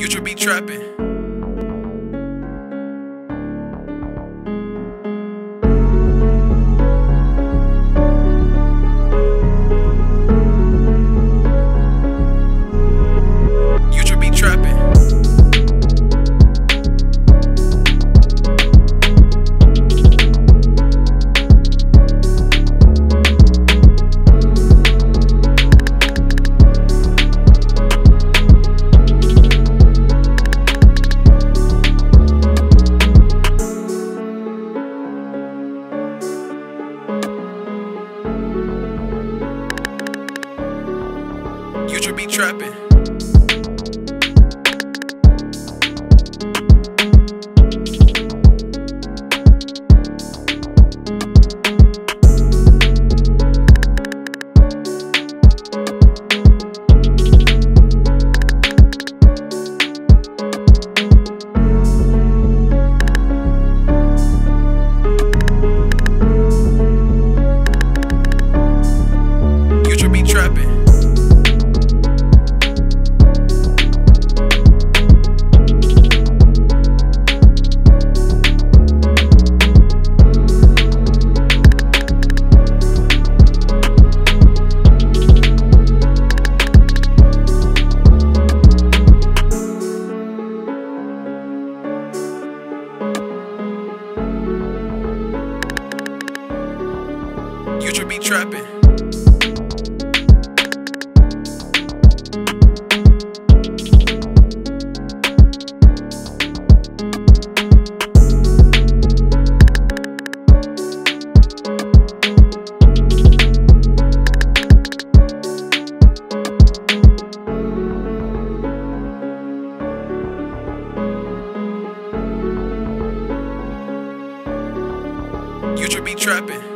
Future be trapping. Future be trapping. Future be trapping. Future be trapping.